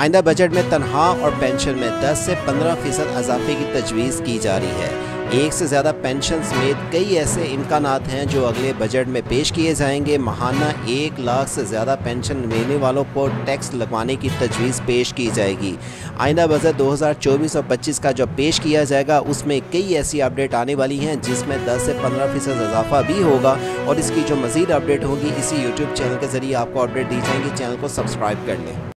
आइंदा बजट में तनख्वाह और पेंशन में 10 से 15 फ़ीसद इजाफे की तजवीज़ की जा रही है। एक से ज़्यादा पेंशन समेत कई ऐसे इम्कान हैं जो अगले बजट में पेश किए जाएँगे। महाना एक लाख से ज़्यादा पेंशन लेने वालों को टैक्स लगवाने की तजवीज़ पेश की जाएगी। आइंदा बजट 2024 और 25 का जो पेश किया जाएगा, उसमें कई ऐसी अपडेट आने वाली हैं जिसमें 10 से 15 फ़ीसद इजाफा भी होगा और इसकी जो मज़ीद अपडेट होगी, इसी यूट्यूब चैनल के ज़रिए आपको अपडेट दी जाएँगी। चैनल को सब्सक्राइब कर लें।